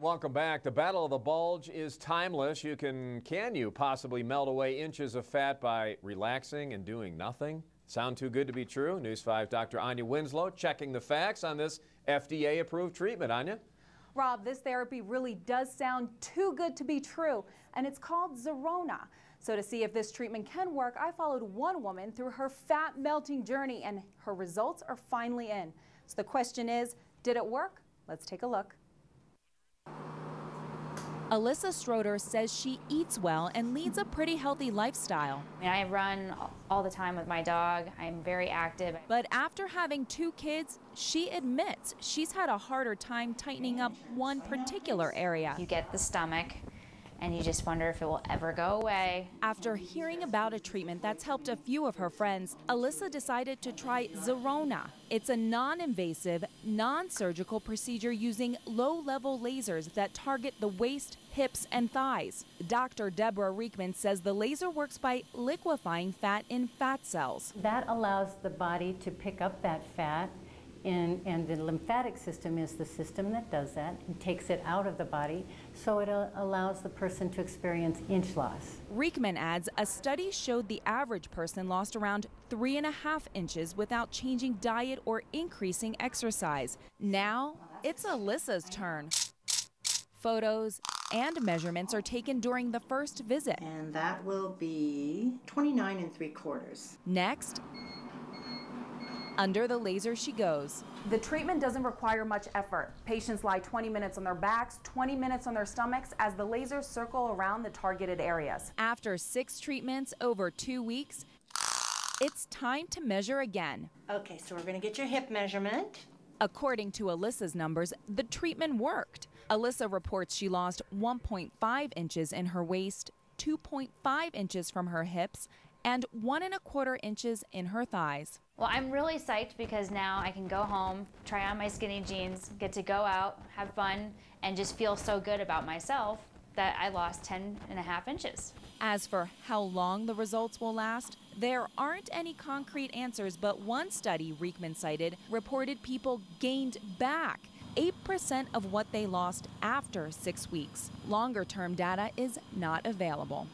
Welcome back. The Battle of the Bulge is timeless. You can, can you possibly melt away inches of fat by relaxing and doing nothing? Sound too good to be true? News 5 Dr. Anya Winslow checking the facts on this FDA approved treatment. Anya? Rob, this therapy really does sound too good to be true, and it's called Zerona. So to see if this treatment can work, I followed one woman through her fat melting journey, and her results are finally in. So the question is, did it work? Let's take a look. Alyssa Stroder says she eats well and leads a pretty healthy lifestyle. I, mean, I run all the time with my dog. I'm very active. But after having two kids, she admits she's had a harder time tightening up one particular area. You get the stomach and you just wonder if it will ever go away. After hearing about a treatment that's helped a few of her friends, Alyssa decided to try Zerona. It's a non invasive, non surgical procedure using low level lasers that target the waist, hips, and thighs. Dr. Deborah Riekeman says the laser works by liquefying fat in fat cells. That allows the body to pick up that fat and, and the lymphatic system is the system that does that and takes it out of the body, so it uh, allows the person to experience inch loss. Riekeman adds a study showed the average person lost around three and a half inches without changing diet or increasing exercise. Now it's Alyssa's turn. Photos and measurements are taken during the first visit. And that will be 29 and 3 quarters. Next, under the laser she goes. The treatment doesn't require much effort. Patients lie 20 minutes on their backs, 20 minutes on their stomachs as the lasers circle around the targeted areas. After six treatments over two weeks, it's time to measure again. Okay, so we're going to get your hip measurement. According to Alyssa's numbers, the treatment worked. Alyssa reports she lost 1.5 inches in her waist, 2.5 inches from her hips, and one and a quarter inches in her thighs. Well, I'm really psyched because now I can go home, try on my skinny jeans, get to go out, have fun, and just feel so good about myself that I lost 10 and a half inches. As for how long the results will last, there aren't any concrete answers, but one study Riekeman cited reported people gained back 8% of what they lost after six weeks. Longer term data is not available.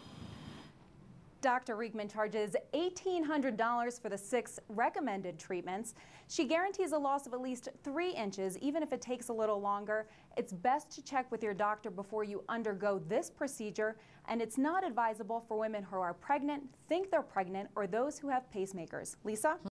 Dr. Riekeman charges $1,800 for the six recommended treatments. She guarantees a loss of at least three inches, even if it takes a little longer. It's best to check with your doctor before you undergo this procedure, and it's not advisable for women who are pregnant, think they're pregnant, or those who have pacemakers. Lisa?